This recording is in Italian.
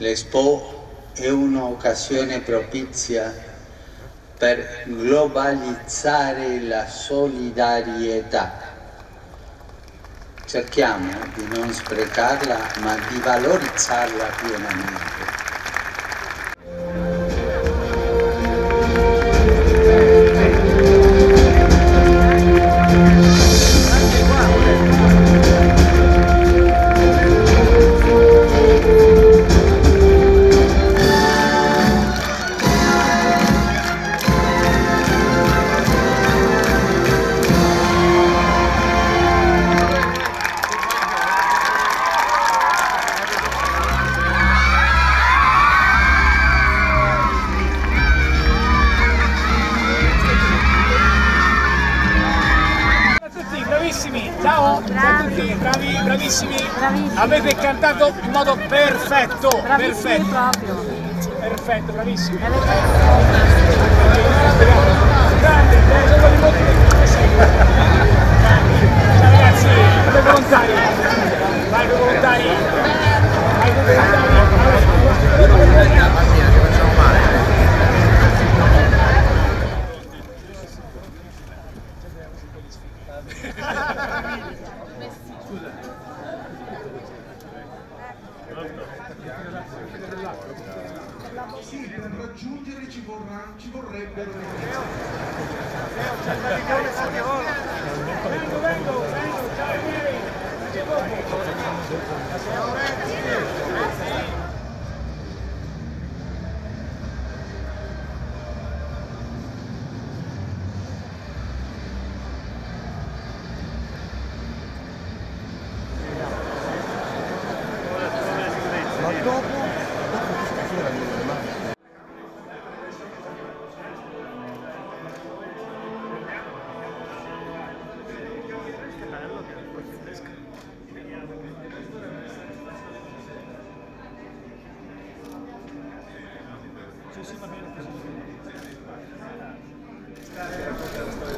L'Expo è un'occasione propizia per globalizzare la solidarietà. Cerchiamo di non sprecarla, ma di valorizzarla pienamente. Bravissimi, tutti, bravi, bravissimi. Avete cantato in modo perfetto, Bravissimi perfetto, proprio. perfetto, bravissimi. E Sì, per raggiungerli ci, vorrà, ci vorrebbero... Vengo, vengo, vengo, ciao miei, c'è dopo. rappresentano